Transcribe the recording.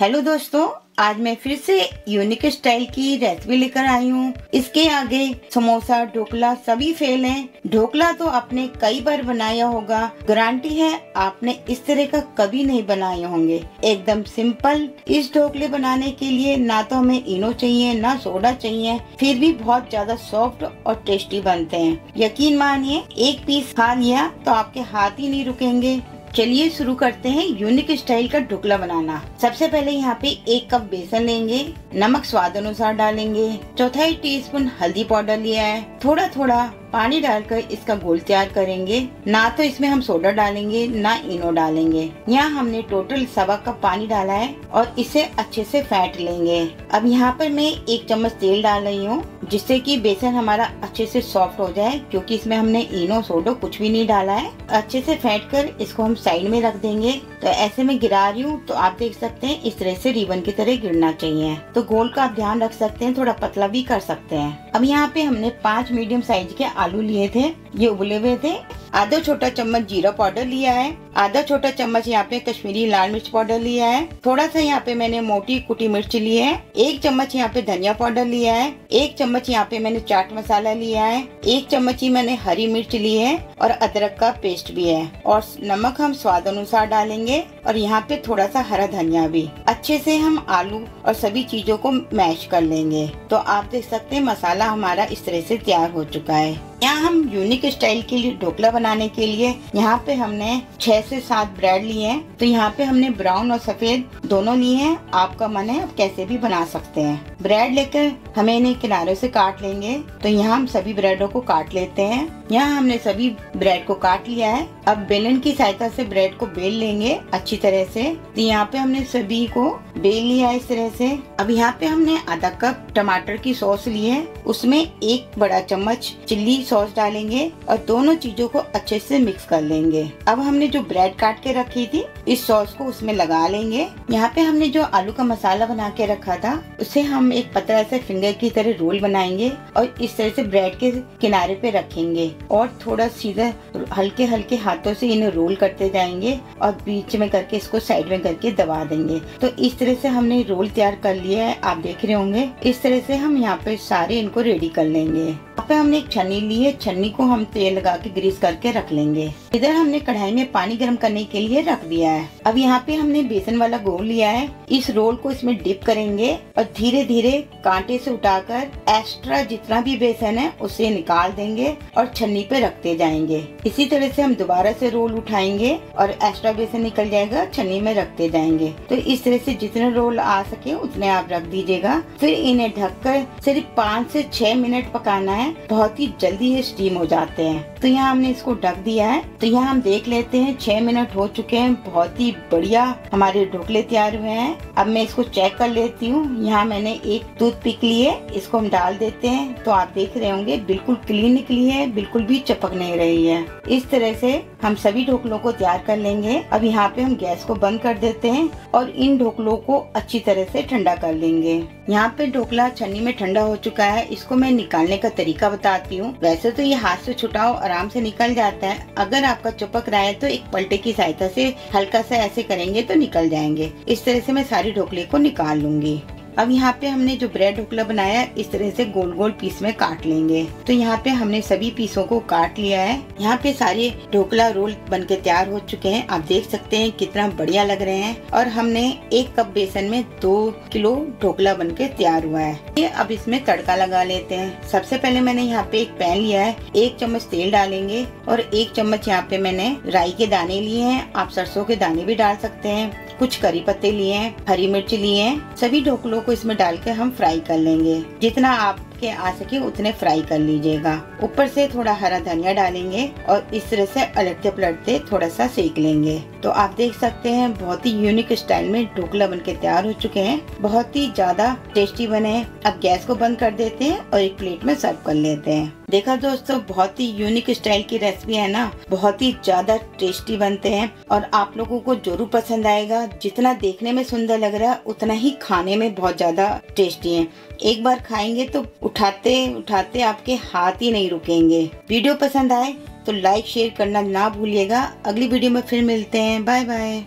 Hello दोस्तों, आज मैं फिर से यूनिक स्टाइल की रेसिपी लेकर आई हूँ। इसके आगे समोसा, ढोकला सभी फेल हैं। ढोकला तो आपने कई बार बनाया होगा। गारंटी है, आपने इस तरह का कभी नहीं बनाए होंगे। एकदम सिंपल इस ढोकले बनाने के लिए ना तो हमें इनो चाहिए, ना सोडा चाहिए। फिर भी बहुत ज़्यादा सॉफ्ट और टेस्टी बनते हैं। यकीन मानिए, एक पीस खा लिया तो आपके हाथ ही नहीं रुकेंगे। चलिए शुरू करते हैं यूनिक स्टाइल का ढोकला बनाना। सबसे पहले यहाँ पे एक कप बेसन लेंगे, नमक स्वाद अनुसार डालेंगे, चौथाई टीस्पून हल्दी पाउडर लिया है। थोड़ा थोड़ा पानी डालकर इसका घोल तैयार करेंगे। ना तो इसमें हम सोडा डालेंगे, ना इनो डालेंगे। यहाँ हमने टोटल सवा कप पानी डाला है और इसे अच्छे से फेंट लेंगे। अब यहाँ पर मैं एक चम्मच तेल डाल रही हूँ। जिससे कि बेसन हमारा अच्छे से सॉफ्ट हो जाए, क्योंकि इसमें हमने इनो, सोडो कुछ भी नहीं डाला है। अच्छे से फेंट कर इसको हम साइड में रख देंगे। तो ऐसे में गिरा रही हूँ तो आप देख सकते हैं, इस तरह से रिबन की तरह गिरना चाहिए। तो गोल का आप ध्यान रख सकते हैं, थोड़ा पतला भी कर सकते हैं। अब यहाँ पे हमने पाँच मीडियम साइज़ के आलू लिए थे। ये उबले हुए थे। आधा छोटा चम्मच जीरा पाउडर लिया है। आधा छोटा चम्मच यहाँ पे कश्मीरी लाल मिर्च पाउडर लिया है। थोड़ा सा यहाँ पे मैंने मोटी कुटी मिर्च ली है। एक चम्मच यहाँ पे धनिया पाउडर लिया है। एक चम्मच यहाँ पे मैंने चाट मसाला लिया है। एक चम्मच ही मैंने हरी मिर्च ली है और अदरक का पेस्ट भी है। और नमक हम स्वाद अनुसार डालेंगे और यहाँ पे थोड़ा सा हरा धनिया भी। अच्छे से हम आलू और सभी चीज़ों को मैश कर लेंगे। तो आप देख सकते हैं मसाला हमारा इस तरह से तैयार हो चुका है। यहाँ हम यूनिक स्टाइल के लिए ढोकला बनाने के लिए यहाँ पे हमने छह से सात ब्रेड लिए हैं। तो यहाँ पे हमने ब्राउन और सफ़ेद दोनों लिए हैं। आपका मन है आप कैसे भी बना सकते हैं। ब्रेड लेकर हमें इन्हें किनारों से काट लेंगे। तो यहाँ हम सभी ब्रेडों को काट लेते हैं। यहाँ हमने सभी ब्रेड को काट लिया है। अब बेलन की सहायता से ब्रेड को बेल लेंगे अच्छी तरह से। तो यहाँ पे हमने सभी को बेल लिया इस तरह से। अब यहाँ पे हमने आधा कप टमाटर की सॉस ली है। उसमें एक बड़ा चम्मच चिल्ली सॉस डालेंगे और दोनों चीज़ों को अच्छे से मिक्स कर लेंगे। अब हमने जो ब्रेड काट के रखी थी, इस सॉस को उसमें लगा लेंगे। यहाँ पे हमने जो आलू का मसाला बना के रखा था, उसे हम एक पतला सा फिंगर की तरह रोल बनाएँगे और इस तरह से ब्रेड के किनारे पे रखेंगे और थोड़ा सीधा हल्के हल्के हाथों से इन्हें रोल करते जाएँगे और बीच में करके इसको साइड में करके दबा देंगे। तो इस तरह से हमने रोल तैयार कर लिया है, आप देख रहे होंगे। इस तरह से हम यहाँ पे सारे इनको रेडी कर लेंगे। यहाँ पे हमने एक छन्नी ली है। छन्नी को हम तेल लगा के ग्रीस करके रख लेंगे। इधर हमने कढ़ाई में पानी गर्म करने के लिए रख दिया है। अब यहाँ पे हमने बेसन वाला गोल लिया है। इस रोल को इसमें डिप करेंगे और धीरे धीरे कांटे से उठाकर एक्स्ट्रा जितना भी बेसन है, उसे निकाल देंगे और छन्नी पे रखते जाएँगे। इसी तरह से हम दोबारा से रोल उठाएँगे और एक्स्ट्रा बेसन निकल जाएगा, छन्नी में रखते जाएँगे। तो इस तरह से जितने रोल आ सके, उतने आप रख दीजिएगा। फिर इन्हें ढककर सिर्फ़ पाँच से छह मिनट पकाना है। बहुत ही जल्दी ये स्टीम हो जाते हैं। तो यहाँ हमने इसको ढक दिया है। तो यहाँ हम देख लेते हैं, छह मिनट हो चुके हैं। बहुत ही बढ़िया हमारे ढोकले तैयार हुए हैं। अब मैं इसको चेक कर लेती हूँ। यहाँ मैंने एक दूध पिक ली है। इसको हम डाल देते हैं। तो आप देख रहे होंगे, बिल्कुल क्लीन निकली है, बिल्कुल भी चपक नहीं रही है। इस तरह से हम सभी ढोकलों को तैयार कर लेंगे। अब यहाँ पे हम गैस को बंद कर देते हैं और इन ढोकलों को अच्छी तरह से ठंडा कर लेंगे। यहाँ पे ढोकला छन्नी में ठंडा हो चुका है। इसको मैं निकालने का तरीका बताती हूँ। वैसे तो ये हाथ से छुटाओ, आराम से निकल जाता है। अगर आपका चुपक रहा है तो एक पलटे की सहायता से हल्का सा ऐसे करेंगे तो निकल जाएँगे। इस तरह से मैं सारी ढोकले को निकाल लूँगी। अब यहाँ पे हमने जो ब्रेड ढोकला बनाया है इस तरह से गोल गोल पीस में काट लेंगे। तो यहाँ पे हमने सभी पीसों को काट लिया है। यहाँ पे सारे ढोकला रोल बन के तैयार हो चुके हैं। आप देख सकते हैं कितना बढ़िया लग रहे हैं। और हमने एक कप बेसन में दो किलो ढोकला बन के तैयार हुआ है। ये अब इसमें तड़का लगा लेते हैं। सबसे पहले मैंने यहाँ पे एक पैन लिया है। एक चम्मच तेल डालेंगे और एक चम्मच यहाँ पे मैंने राई के दाने लिए हैं। आप सरसों के दाने भी डाल सकते हैं। कुछ करी पत्ते लिए हैं, हरी मिर्च लिए हैं, सभी ढोकलों को इसमें डाल के हम फ्राई कर लेंगे। जितना आप के आ सके उतने फ्राई कर लीजिएगा। ऊपर से थोड़ा हरा धनिया डालेंगे और इस तरह से अलटते पलटते थोड़ा सा सेक लेंगे। तो आप देख सकते हैं, बहुत ही यूनिक स्टाइल में ढोकला बन के तैयार हो चुके हैं। बहुत ही ज़्यादा टेस्टी बने हैं। अब गैस को बंद कर देते हैं और एक प्लेट में सर्व कर लेते हैं। देखा दोस्तों, बहुत ही यूनिक स्टाइल की रेसिपी है ना? बहुत ही ज़्यादा टेस्टी बनते हैं और आप लोगों को ज़रूर पसंद आएगा। जितना देखने में सुंदर लग रहा है, उतना ही खाने में बहुत ज़्यादा टेस्टी है। एक बार खाएँगे तो उठाते उठाते आपके हाथ ही नहीं रुकेंगे। वीडियो पसंद आए तो लाइक शेयर करना ना भूलिएगा। अगली वीडियो में फिर मिलते हैं। Bye bye